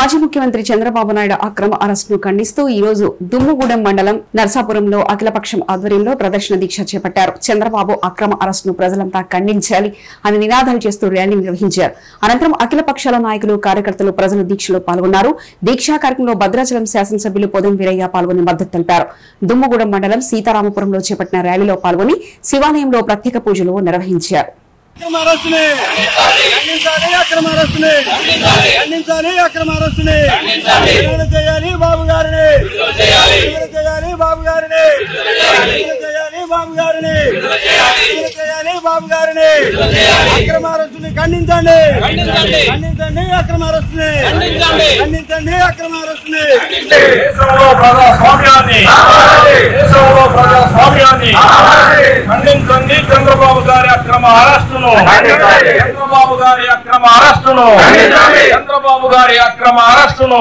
మాజీ ముఖ్యమంత్రి చంద్రబాబు నాయుడు అక్రమ అరెస్టును ఖండిస్తూ ఈ రోజు దుమ్ముగూడెం మండలం నర్సాపురంలో అఖిలపక్షం ఆధ్వర్యంలో ప్రదర్శన దీక్ష చేపట్టారు. చంద్రబాబు అక్రమ అరెస్టును ప్రజలంతా ఖండించాలి అని నినాదాలు చేస్తూ ర్యాలీ నిర్వహించారు. అనంతరం అఖిల పక్షాల నాయకులు కార్యకర్తలు ప్రజలు దీక్షలో పాల్గొన్నారు. దీక్షా కార్యక్రమంలో భద్రాచలం శాసనసభ్యులు పొదం వీరయ్య పాల్గొని మద్దతు తెలిపారు. దుమ్ముగూడెం మండలం సీతారామపురంలో చేపట్టిన ర్యాలీలో పాల్గొని శివాలయంలో ప్రత్యేక పూజలు నిర్వహించారు. అక్రమ అరెస్టుని ఖండించాలి అక్రమ అరెస్టుని ఖండించాలి అక్రమ అరెస్టుని విడుదల చేయాలి బాబు గారిని విడుదల చేయాలి బాబు గారిని విడుదల చేయాలి బాబు గారిని విడుదల చేయాలి బాబు గారిని అక్రమ అరెస్టుని ఖండించండి ఖండించండి అక్రమ అరెస్టుని ఖండించండి అక్రమ అరెస్టుని దేశంలో ప్రజాస్వామ్యాన్ని దేశంలో ప్రజాస్వామ్యాన్ని ఖండించండి చంద్రబాబు గారి అక్రమ అరెస్టును. చంద్రబాబు గారి అక్రమ అరెస్టును. చంద్రబాబు గారి అక్రమ అరెస్టును.